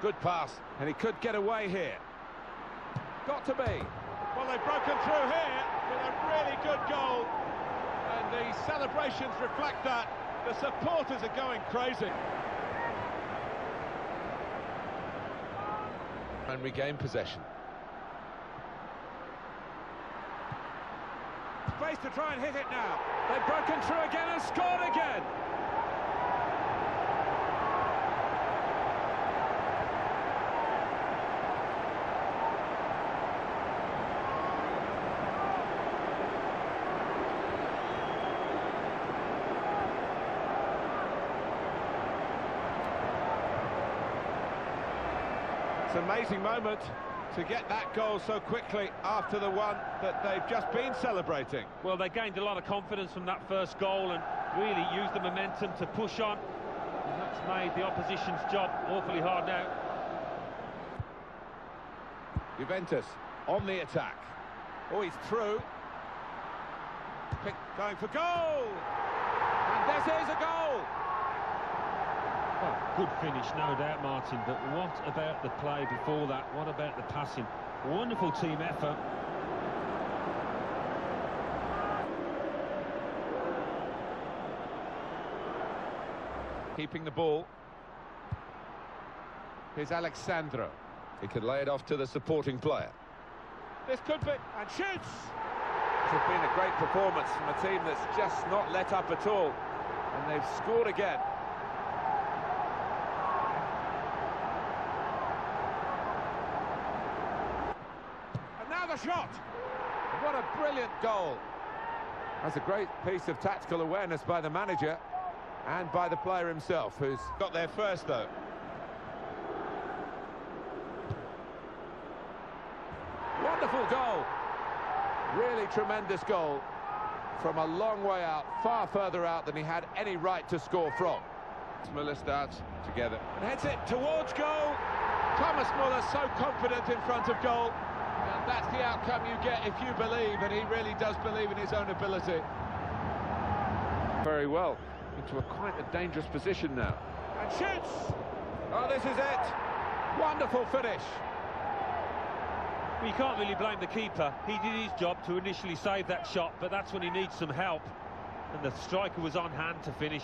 Good pass, and he could get away here. Got to be. Well, they've broken through here with a really good goal. And the celebrations reflect that. The supporters are going crazy. And regain possession. Space to try and hit it now. They've broken through again and scored again. It's an amazing moment to get that goal so quickly after the one that they've just been celebrating. Well, they gained a lot of confidence from that first goal and really used the momentum to push on. And that's made the opposition's job awfully hard now. Juventus on the attack. Oh, he's through. Pick, going for goal! And this is a goal! Well, good finish, no doubt, Martin, but what about the play before that? What about the passing? Wonderful team effort. Keeping the ball. Here's Alex Sandro. He could lay it off to the supporting player. This could be... and shoots! It's been a great performance from a team that's just not let up at all. And they've scored again. And now the shot! What a brilliant goal. That's a great piece of tactical awareness by the manager and by the player himself, who's Got there first, though. wonderful goal. Really tremendous goal from a long way out, far further out than he had any right to score from. Muller starts together. And heads it towards goal. Thomas Muller so confident in front of goal. And that's the outcome you get if you believe, and he really does believe in his own ability. Very well. Into a quite a dangerous position now. And shoots! Oh, this is it. Wonderful finish. Well, you can't really blame the keeper. He did his job to initially save that shot, but that's when he needs some help. And the striker was on hand to finish.